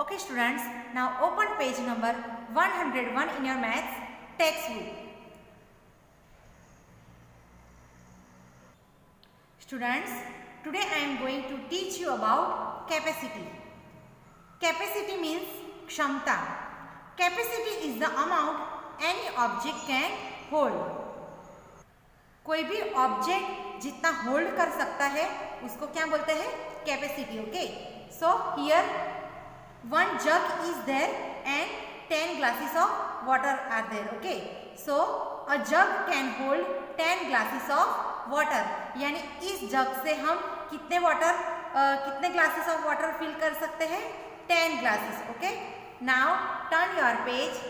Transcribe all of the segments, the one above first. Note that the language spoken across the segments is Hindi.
Okay students, now open page number 101 in your maths textbook. Students, today I am going to teach you about capacity. Capacity means kshamta. Capacity is the amount any object can hold. कोई भी ऑब्जेक्ट जितना होल्ड कर सकता है उसको क्या बोलते हैं capacity okay so here one jug is there and ten glasses of water are there okay so a jug can hold ten glasses of water यानी इस जग से हम कितने वाटर uh, कितने ग्लासेस ऑफ़ वाटर फिल कर सकते हैं? Ten glasses okay now turn your page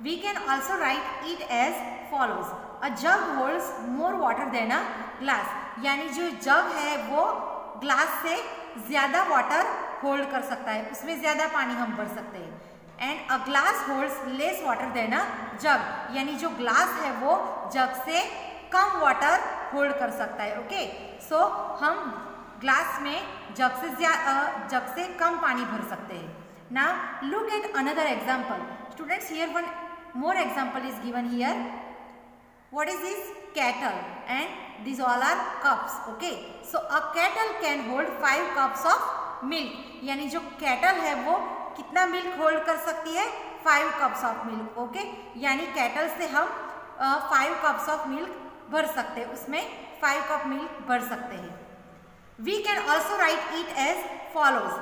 we can also write it as follows. A jug holds more water than a glass. यानी जो जग है वो ग्लास से ज़्यादा वाटर होल्ड कर सकता है उसमें ज़्यादा पानी हम भर सकते हैं। And a glass holds less water than a jug यानी जो ग्लास है वो जग से कम वाटर होल्ड कर सकता है ओके सो so, हम ग्लास में जग से जग से कम पानी भर सकते हैं। ना look at another example students here one more example is given here what is this? Kettle. And these all are cups okay? So a kettle can hold five cups of milk, यानी जो कैटल है वो कितना मिल्क होल्ड कर सकती है? Five cups of milk okay यानी कैटल से हम फाइव कप्स ऑफ़ मिल्क भर सकते हैं। उसमें फाइव कप मिल्क भर सकते हैं। We can also write it as follows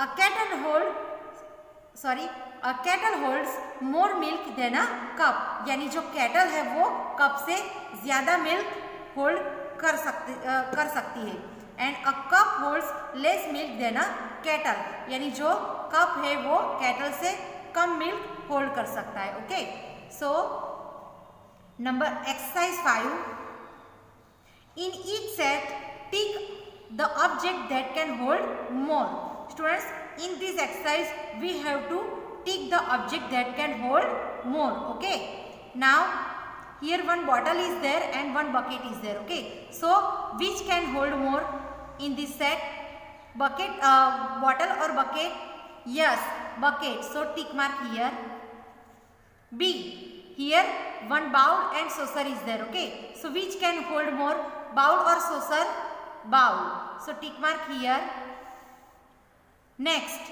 a kettle hold sorry a kettle holds more milk than a cup यानी जो कैटल है वो कप से ज़्यादा मिल्क होल्ड कर सकती कर सकती है। And a cup holds less milk than a kettle यानी जो कप है वो कैटल से कम मिल्क होल्ड कर सकता है okay so number exercise five in each set tick the object that can hold more students in this exercise we have to tick the object that can hold more, okay? Now, here one bottle is there and one bucket is there, okay? So, which can hold more? In this set bucket uh, bottle or bucket yes bucket so tick mark here b here one bowl and saucer is there okay so which can hold more bowl or saucer bowl so tick mark here next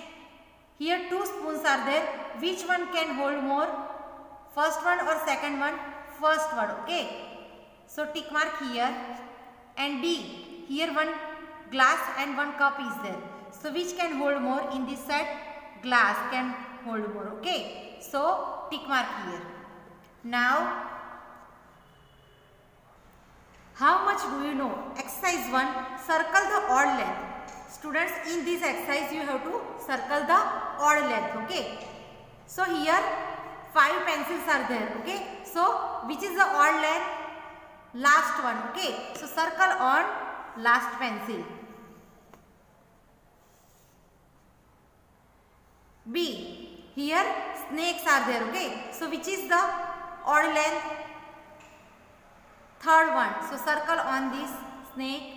here two spoons are there. Which one can hold more? First one or second one? First one. Okay. So tick mark here. And D. Here one glass and one cup is there. So which can hold more in this set? Glass can hold more. Okay. So tick mark here. Now how much do you know? Exercise 1. Circle the odd length. Students, in this exercise, you have to circle the odd length. Okay. So here, five pencils are there. Okay. So which is the odd length? Last one. Okay. So circle on last pencil. B. Here snakes are there. Okay. So which is the odd length? Third one. So circle on this snake.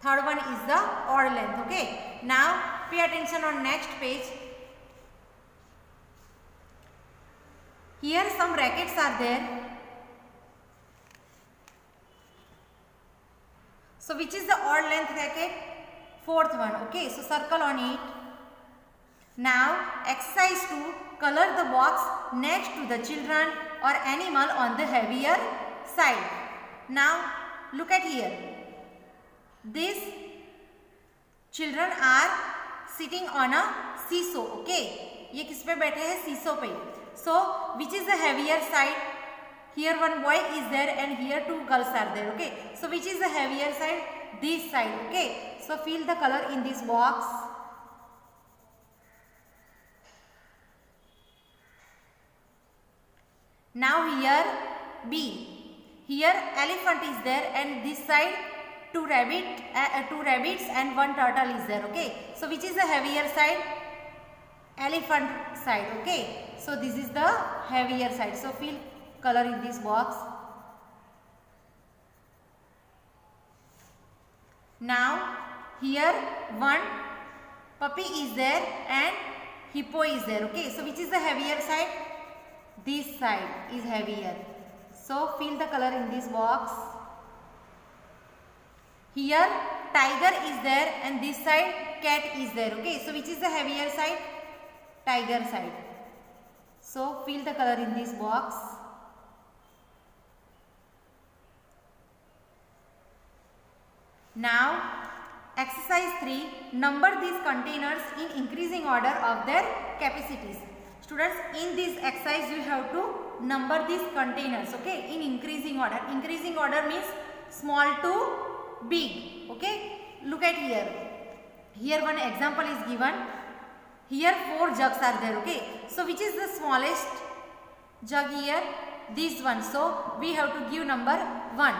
Third one is the odd length. Okay. Now pay attention on next page. Here some rackets are there. So which is the odd length racket? Fourth one. Okay. So circle on it. Now exercise 2. Color the box next to the children or animal on the heavier side. Now look at here. These children are sitting on a seesaw. Okay. ये किस पे बैठे हैं सीसो पे so which is the heavier side here one boy is there and here two girls are there okay so which is the heavier side this side okay? So fill the color in this box. Now here b. Here elephant is there and this side two rabbit uh, uh, two rabbits and one turtle is there okay? So which is the heavier side? Elephant side okay? So this is the heavier side. So fill color in this box. Now here one puppy is there and hippo is there. Okay, so which is the heavier side? This side is heavier. So fill the color in this box. Here tiger is there and this side cat is there. Okay, so which is the heavier side? Tiger side. So fill the color in this box. Now exercise 3 number these containers in increasing order of their capacities. Students in this exercise you have to number these containers okay in increasing order. Increasing order means small to big okay. Look at here. Here one example is given. Here four jugs are there okay. So which is the smallest jug here? This one. So we have to give number 1.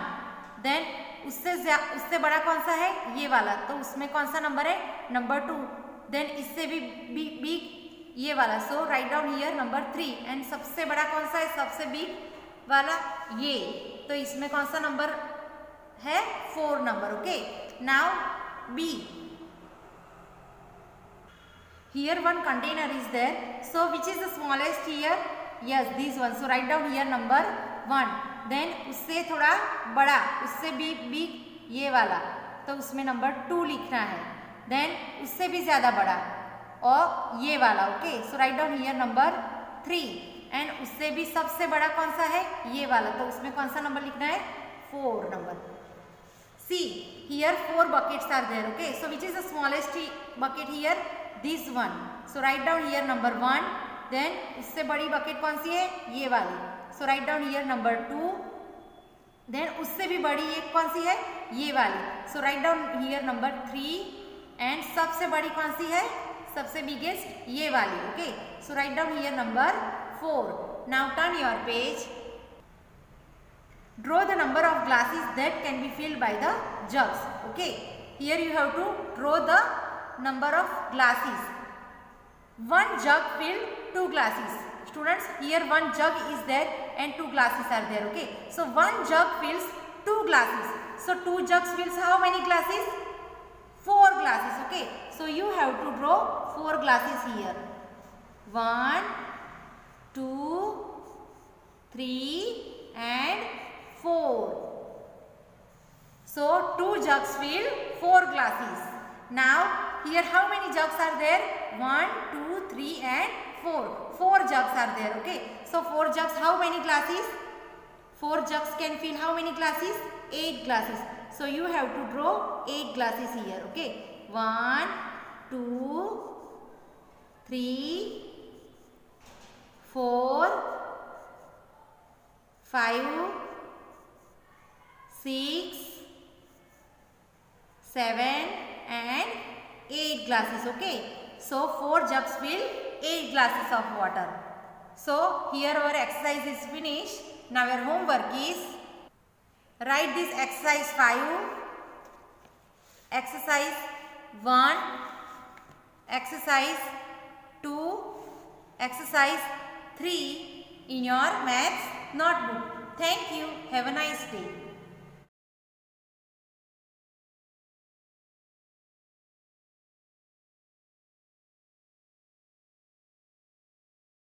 Then उससे उससे बड़ा कौन सा है? ये वाला। तो उसमें कौन सा नंबर है? नंबर टू देन इससे भी बिग ये वाला। So write down here number three and सबसे बड़ा कौन सा है? सबसे बिग वाला ये। तो इसमें कौन सा नंबर है? Four number okay now B here one container is there. So, which is the smallest here? Yes this one so, write down here number 1 then उससे थोड़ा बड़ा, उससे भी बिग ये वाला तो उसमें नंबर टू लिखना है। देन उससे भी ज़्यादा बड़ा, और ये वाला okay so write down here number three and उससे भी सबसे बड़ा कौन सा है? ये वाला तो उसमें कौन सा नंबर लिखना है? Four number see here four buckets are there okay so which is the smallest bucket here this one so write down here number one then उससे बड़ी बकेट कौन सी है? ये वाली. So write down here number two then उससे भी बड़ी एक कौन सी है? ये वाली. So write down here number three and सबसे बड़ी कौन सी है? सबसे बिगेस्ट ये वाली okay so write down here number four now turn your page draw the number of glasses that can be filled by the jugs okay here you have to draw the number of glasses one jug filled two glasses Students, here one jug is there and two glasses are there. Okay. So one jug fills two glasses. So two jugs fills how many glasses? Four glasses. Okay. So you have to draw four glasses here. One, two, three and four. So two jugs fill four glasses. Now here how many jugs are there? One, two, three and 4. 4 jugs are there. Okay. So 4 jugs, how many glasses? 4 jugs can fill how many glasses? 8 glasses. So you have to draw 8 glasses here. Okay. 1, 2, 3, 4, 5, 6, 7 and 8 glasses. Okay. So 4 jugs fill 8 glasses of water. So here our exercise is finished. Now your homework is write this exercise 5, exercise 1, exercise 2, exercise 3 in your maths notebook. Thank you. Have a nice day.